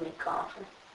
make me coffee.